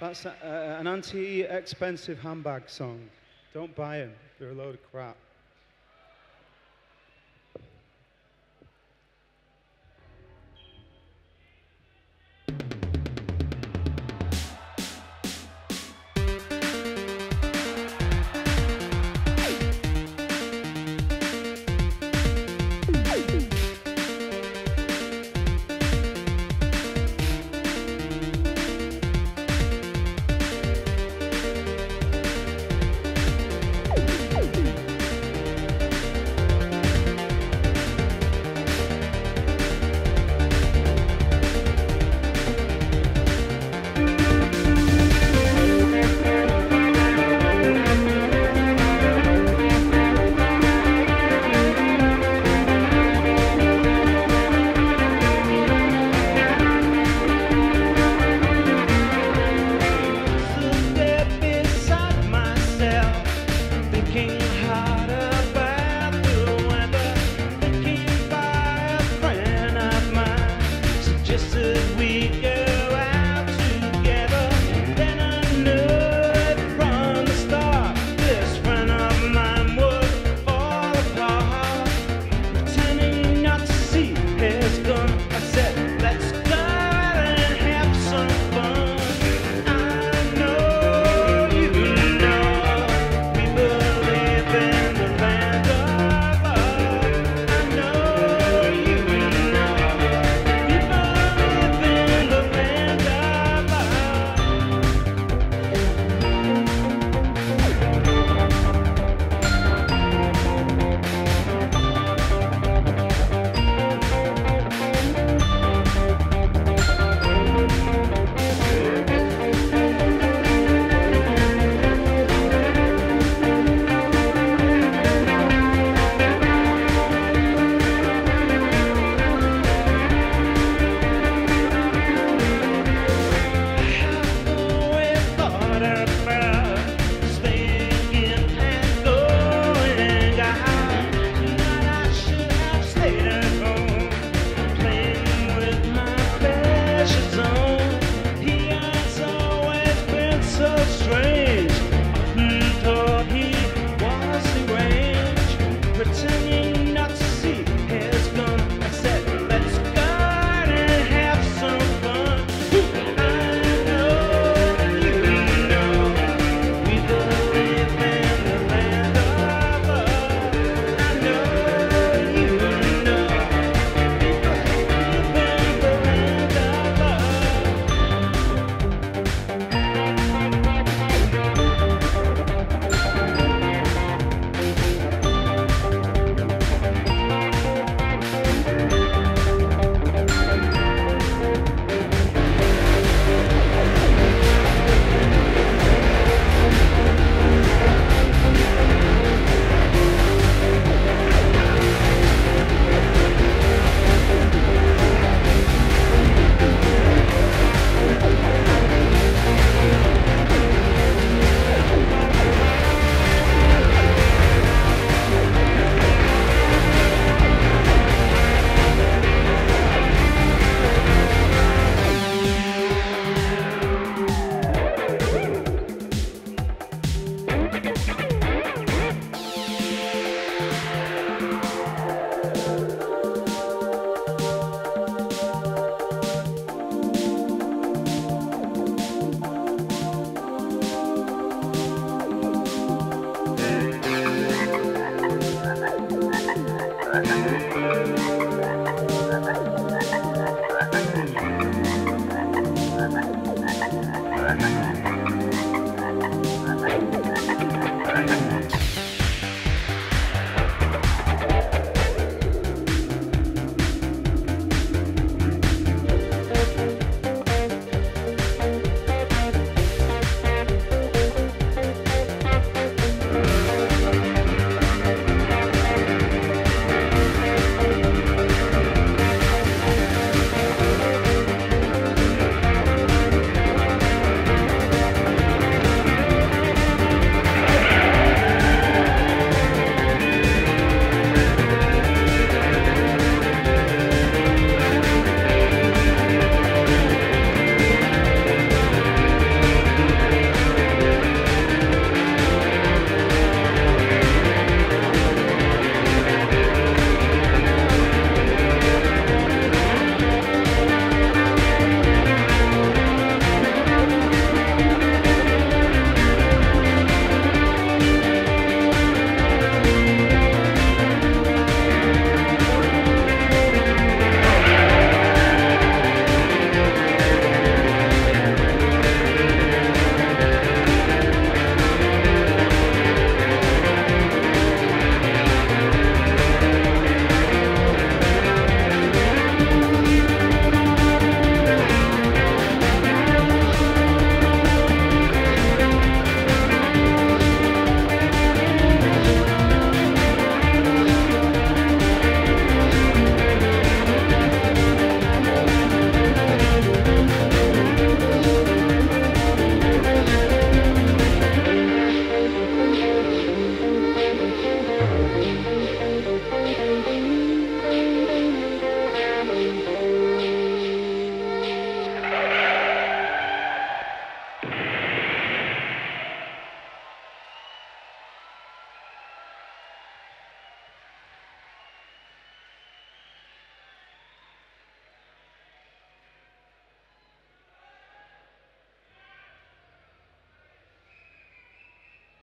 That's a, uh, an anti-expensive handbag song. Don't buy them. They're a load of crap.